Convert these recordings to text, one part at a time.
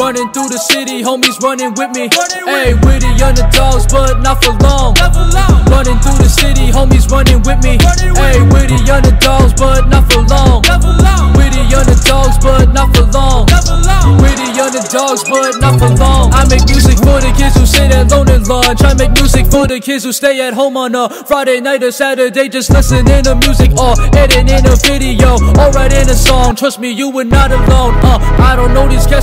Running through the city, homies running with me. Hey, with the underdogs, but not for long. Running through the city, homies running with me. Hey, with the underdogs, but not for long. With the underdogs, but not for long. With the underdogs, but not for long. I make music for the kids who sit alone in lunch. I make music for the kids who stay at home on a Friday night or Saturday, just listening to music or editing a video or writing a song. Trust me, you were not alone. Uh,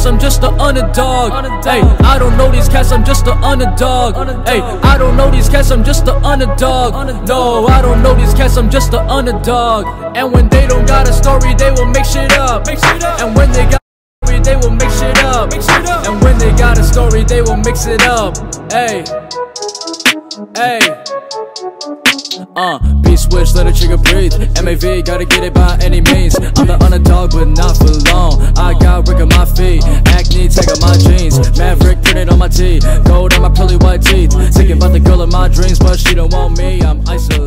I'm just an underdog. Hey, I don't know these cats, I'm just an underdog. Hey, I don't know these cats, I'm just an underdog. No, I don't know these cats, I'm just an underdog. And when they don't got a story, they will make shit up. And when they got story, they will make shit up. And when they got a story, they will mix it up. Hey, hey. Uh, beat switch, let the trigger breathe. MAV, gotta get it by any means. I'm the underdog, but not for jeans. Maverick printed on my tee, gold on my pearly white teeth. Thinking about the girl of my dreams, but she don't want me. I'm isolated.